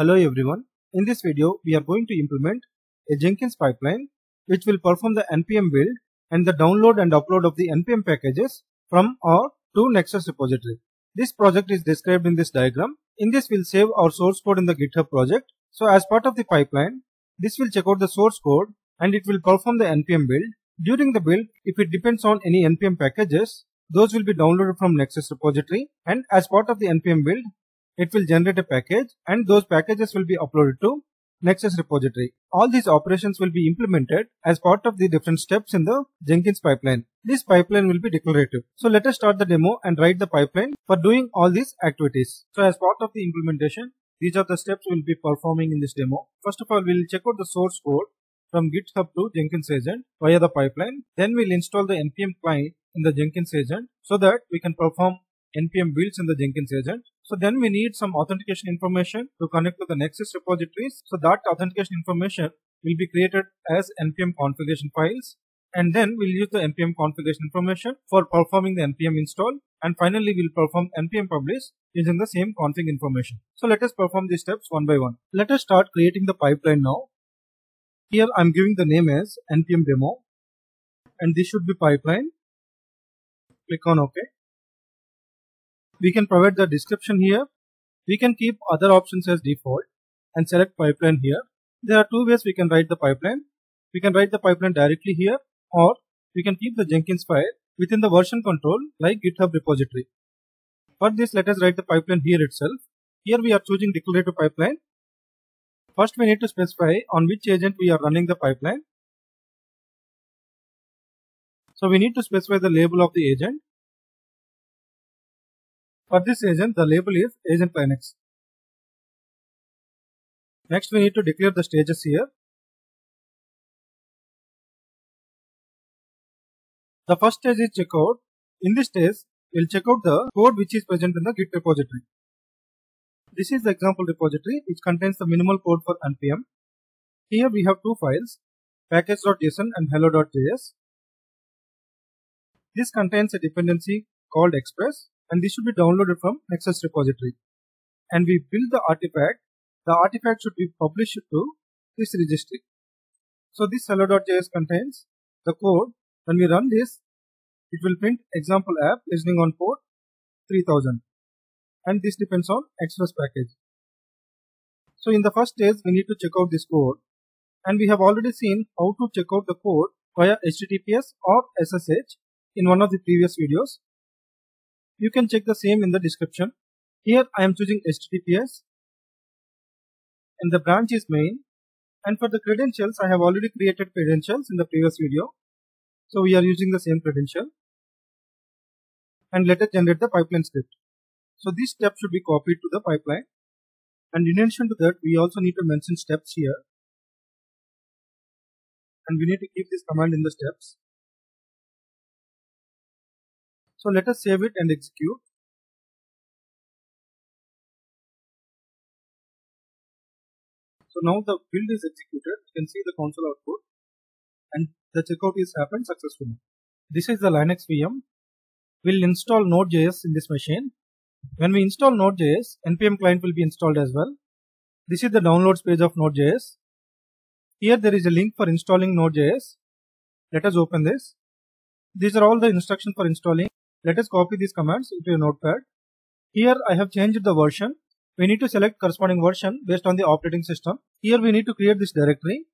Hello everyone. In this video, we are going to implement a Jenkins pipeline which will perform the npm build and the download and upload of the npm packages from our to Nexus repository. This project is described in this diagram. In this, we'll save our source code in the GitHub project. So as part of the pipeline, this will check out the source code and it will perform the npm build. During the build, if it depends on any npm packages, those will be downloaded from Nexus repository and as part of the npm build, it will generate a package and those packages will be uploaded to Nexus repository. All these operations will be implemented as part of the different steps in the Jenkins pipeline. This pipeline will be declarative. So let us start the demo and write the pipeline for doing all these activities. So as part of the implementation, these are the steps we'll be performing in this demo. First of all, we'll check out the source code from GitHub to Jenkins agent via the pipeline. Then we'll install the npm client in the Jenkins agent so that we can perform npm builds in the Jenkins agent. So then we need some authentication information to connect to the Nexus repositories. So that authentication information will be created as npm configuration files. And then we'll use the npm configuration information for performing the npm install. And finally, we'll perform npm publish using the same config information. So let us perform these steps one by one. Let us start creating the pipeline now. Here I'm giving the name as npm demo and this should be pipeline. Click on OK. We can provide the description here. We can keep other options as default and select pipeline here. There are two ways we can write the pipeline. We can write the pipeline directly here or we can keep the Jenkins file within the version control like GitHub repository. For this, let us write the pipeline here itself. Here we are choosing declarative pipeline. First, we need to specify on which agent we are running the pipeline. So we need to specify the label of the agent. For this agent, the label is agent Linux. Next, we need to declare the stages here. The first stage is checkout. In this stage, we'll check out the code which is present in the Git repository. This is the example repository which contains the minimal code for npm. Here we have two files, package.json and hello.js. This contains a dependency called express and this should be downloaded from Nexus repository. And we build the artifact. The artifact should be published to this registry. So this hello.js contains the code. When we run this, it will print example app listening on port 3000 and this depends on express package. So in the first stage, we need to check out this code and we have already seen how to check out the code via HTTPS or SSH in one of the previous videos. You can check the same in the description. Here I am choosing HTTPS and the branch is main and for the credentials I have already created credentials in the previous video. So we are using the same credential and let us generate the pipeline script. So this step should be copied to the pipeline. And in addition to that, we also need to mention steps here. And we need to keep this command in the steps. So let us save it and execute. So now the build is executed. You can see the console output and the checkout is happened successfully. This is the Linux VM. We'll install Node.js in this machine when we install Node.js, npm client will be installed as well. This is the downloads page of Node.js. Here there is a link for installing Node.js. Let us open this. These are all the instructions for installing. Let us copy these commands into a notepad. Here I have changed the version. We need to select corresponding version based on the operating system. Here we need to create this directory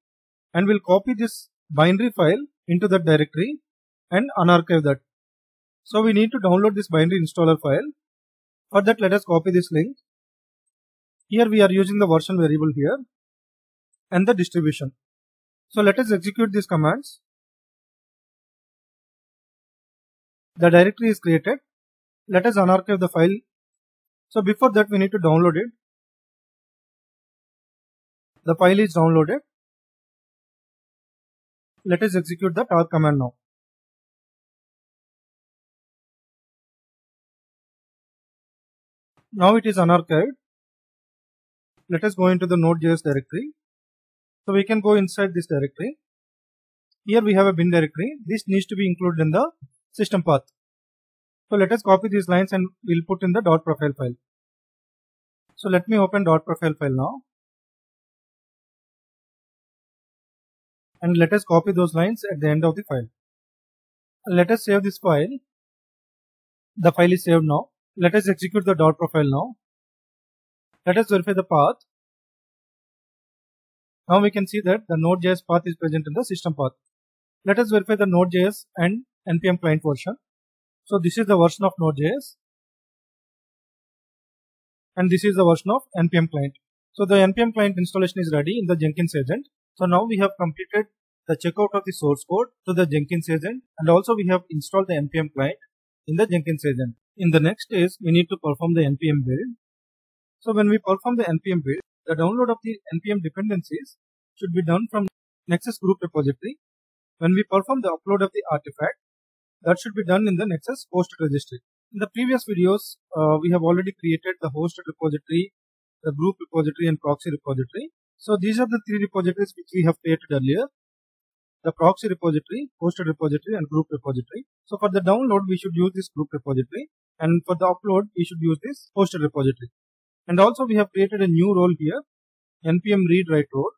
and we'll copy this binary file into that directory and unarchive that. So we need to download this binary installer file for that, let us copy this link. Here we are using the version variable here and the distribution. So let us execute these commands. The directory is created. Let us unarchive the file. So before that we need to download it. The file is downloaded. Let us execute the tar command now. Now it is unarchived. Let us go into the Node.js directory. So we can go inside this directory. Here we have a bin directory. This needs to be included in the system path. So let us copy these lines and we'll put in the dot profile file. So let me open dot profile file now. And let us copy those lines at the end of the file. Let us save this file. The file is saved now. Let us execute the dot profile now. Let us verify the path. Now we can see that the node.js path is present in the system path. Let us verify the node.js and npm client version. So this is the version of Node.js and this is the version of npm client. So the npm client installation is ready in the Jenkins agent. So now we have completed the checkout of the source code to the Jenkins agent and also we have installed the npm client in the Jenkins agent. In the next stage, we need to perform the npm build. So when we perform the npm build, the download of the npm dependencies should be done from Nexus group repository. When we perform the upload of the artifact, that should be done in the Nexus hosted registry. In the previous videos, uh, we have already created the hosted repository, the group repository and proxy repository. So these are the three repositories which we have created earlier. The proxy repository, hosted repository and group repository. So for the download, we should use this group repository and for the upload, we should use this hosted repository. And also we have created a new role here, npm read write role.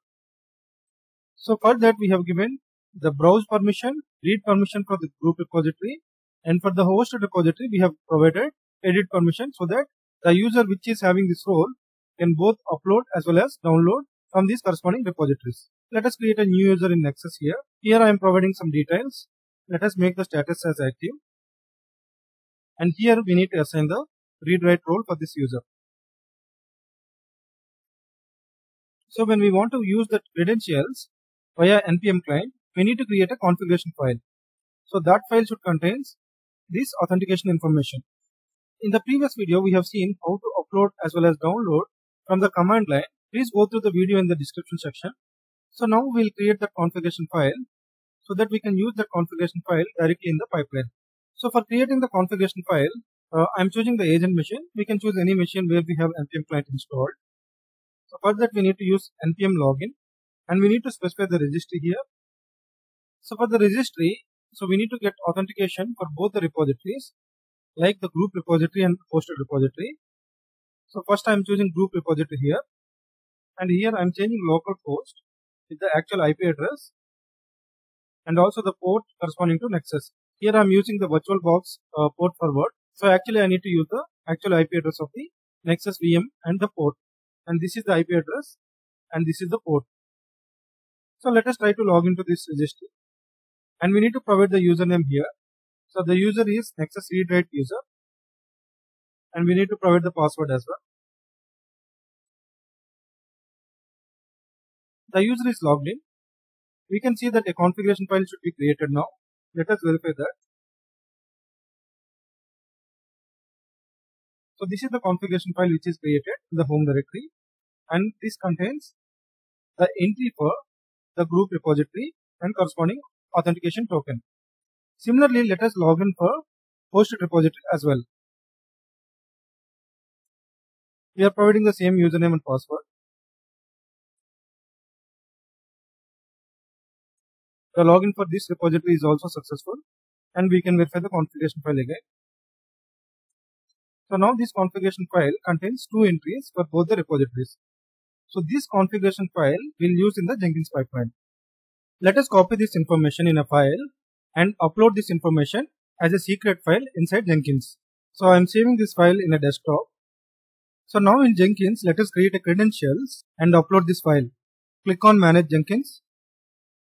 So for that, we have given the browse permission, read permission for the group repository and for the hosted repository we have provided edit permission so that the user which is having this role can both upload as well as download from these corresponding repositories. Let us create a new user in Nexus here. Here I am providing some details. Let us make the status as active. And here we need to assign the read write role for this user. So when we want to use the credentials via npm client, we need to create a configuration file. So that file should contain this authentication information. In the previous video, we have seen how to upload as well as download from the command line. Please go through the video in the description section. So now we'll create the configuration file so that we can use the configuration file directly in the pipeline. So for creating the configuration file, uh, I'm choosing the agent machine. We can choose any machine where we have npm client installed. So for that we need to use npm login and we need to specify the registry here. So for the registry, so we need to get authentication for both the repositories like the group repository and hosted repository. So first I am choosing group repository here and here I am changing local host with the actual IP address and also the port corresponding to Nexus. Here I am using the VirtualBox uh, port forward. So actually I need to use the actual IP address of the Nexus VM and the port and this is the IP address and this is the port. So let us try to log into this registry and we need to provide the username here. So the user is Nexus read write user and we need to provide the password as well. The user is logged in. We can see that a configuration file should be created now. Let us verify that. So this is the configuration file which is created in the home directory and this contains the entry for the group repository and corresponding authentication token. Similarly, let us log in for hosted repository as well. We are providing the same username and password. The login for this repository is also successful and we can verify the configuration file again. So now this configuration file contains two entries for both the repositories. So this configuration file we'll use in the Jenkins pipeline. Let us copy this information in a file and upload this information as a secret file inside Jenkins. So I am saving this file in a desktop. So now in Jenkins, let us create a credentials and upload this file. Click on manage Jenkins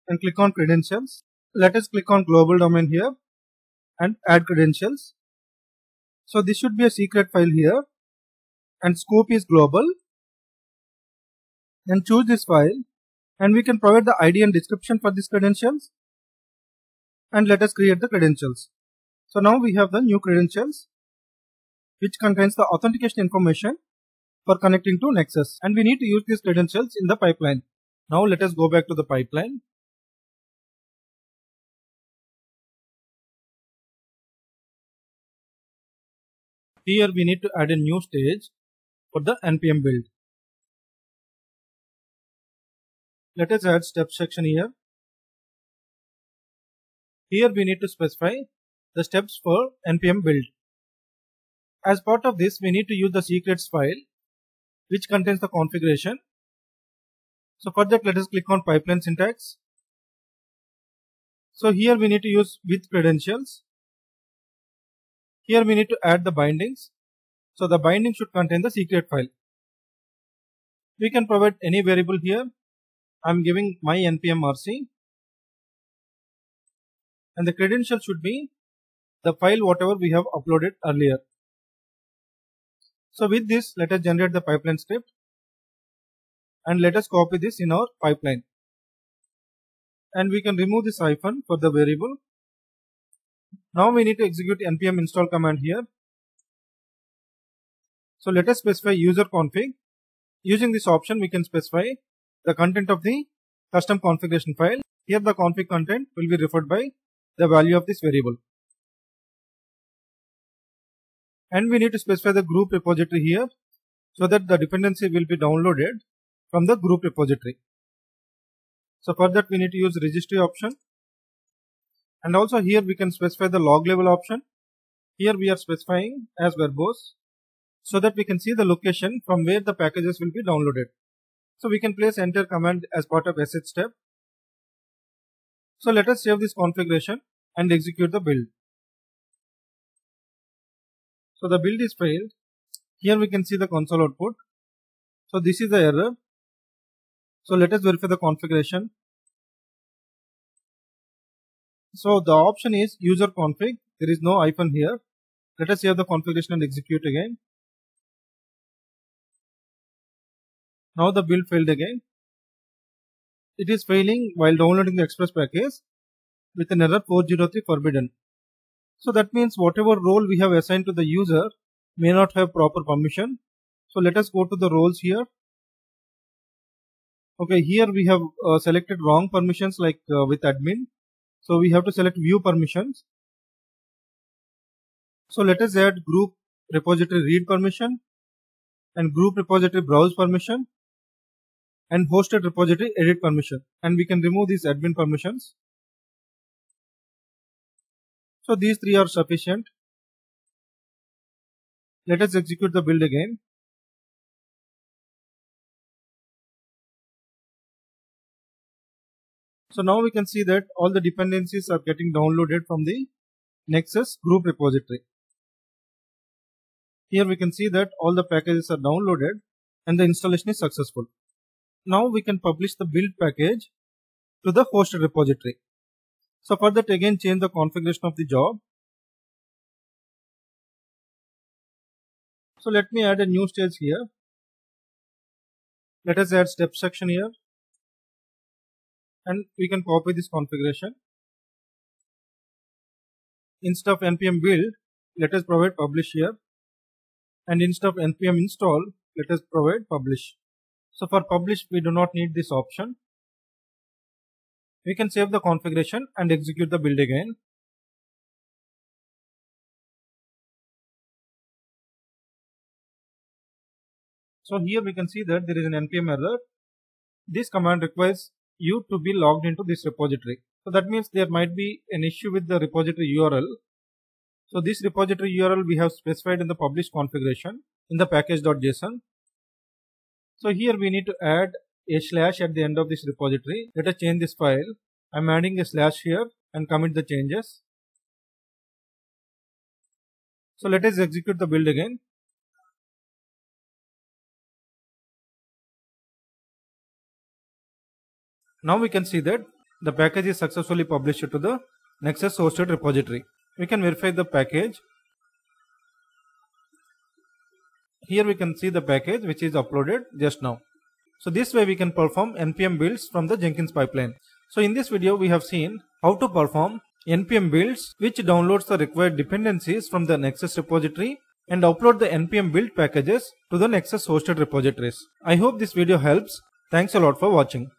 and click on credentials. Let us click on global domain here and add credentials. So this should be a secret file here and scope is global. Then choose this file and we can provide the ID and description for these credentials and let us create the credentials. So now we have the new credentials which contains the authentication information for connecting to Nexus and we need to use these credentials in the pipeline. Now let us go back to the pipeline. Here we need to add a new stage for the npm build. Let us add step section here. Here we need to specify the steps for npm build. As part of this, we need to use the secrets file which contains the configuration. So for that, let us click on pipeline syntax So here we need to use with credentials. Here we need to add the bindings. So the binding should contain the secret file. We can provide any variable here. I'm giving my npm rc and the credential should be the file whatever we have uploaded earlier. So with this let us generate the pipeline script and let us copy this in our pipeline and we can remove this hyphen for the variable. Now we need to execute npm install command here. So let us specify user config. Using this option we can specify the content of the custom configuration file. Here the config content will be referred by the value of this variable. And we need to specify the group repository here so that the dependency will be downloaded from the group repository. So for that we need to use registry option and also here we can specify the log level option. Here we are specifying as verbose so that we can see the location from where the packages will be downloaded. So we can place enter command as part of sh step. So let us save this configuration and execute the build. So the build is failed. Here we can see the console output. So this is the error. So let us verify the configuration. So the option is user config. There is no hyphen here. Let us save the configuration and execute again. Now the build failed again. It is failing while downloading the express package with an error 403 forbidden. So that means whatever role we have assigned to the user may not have proper permission. So let us go to the roles here. Okay, here we have uh, selected wrong permissions like uh, with admin. So we have to select view permissions. So let us add group repository read permission and group repository browse permission and hosted repository edit permission and we can remove these admin permissions. So these three are sufficient. Let us execute the build again. So now we can see that all the dependencies are getting downloaded from the Nexus group repository. Here we can see that all the packages are downloaded and the installation is successful. Now we can publish the build package to the hosted repository. So for that again change the configuration of the job. So let me add a new stage here. Let us add step section here and we can copy this configuration. Instead of npm build, let us provide publish here and instead of npm install, let us provide publish. So for publish, we do not need this option. We can save the configuration and execute the build again. So here we can see that there is an npm error. This command requires you to be logged into this repository. So that means there might be an issue with the repository URL. So this repository URL we have specified in the publish configuration in the package.json. So here we need to add a slash at the end of this repository. Let us change this file. I'm adding a slash here and commit the changes. So let us execute the build again. Now we can see that the package is successfully published to the Nexus hosted repository. We can verify the package Here we can see the package which is uploaded just now. So this way we can perform npm builds from the Jenkins pipeline. So in this video we have seen how to perform npm builds which downloads the required dependencies from the Nexus repository and upload the npm build packages to the Nexus hosted repositories. I hope this video helps. Thanks a lot for watching.